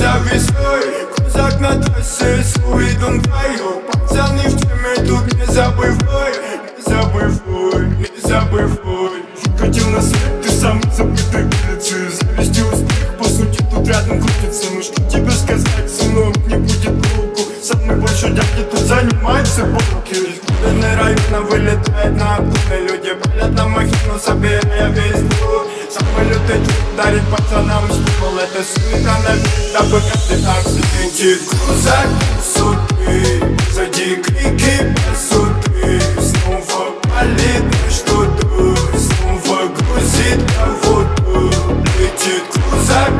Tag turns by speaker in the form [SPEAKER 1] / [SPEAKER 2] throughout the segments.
[SPEAKER 1] зависай. Козак на трассе с твою Пацаны в теме, тут не забывай. Не забывай, не забывай занимается полки Кудренный район вылетает на обдумы Люди палят на махину, собирая весь дух Самый лютый чук дарит пацанам стимул Это суета на вид, дабы каждый так летит Крузак, суты, сади крики, суты Снова палит на что-то, снова грузит кого-то Летит крузак,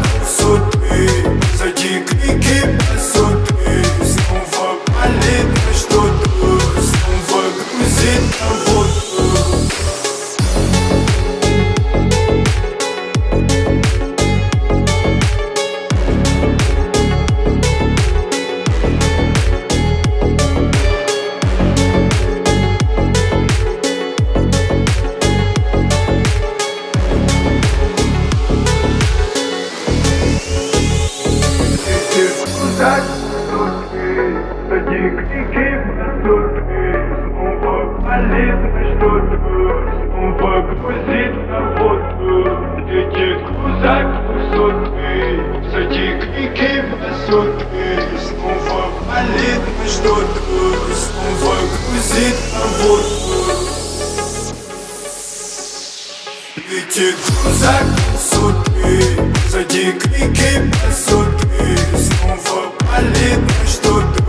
[SPEAKER 1] сади крики, сутки Снова палит на что-то, снова грузит кого-то Летит крузак, сутки, сади крики, сутки Снова палит на что-то, снова грузит кого-то Летит крузак, суты, сади крики, суты Снова палит на что-то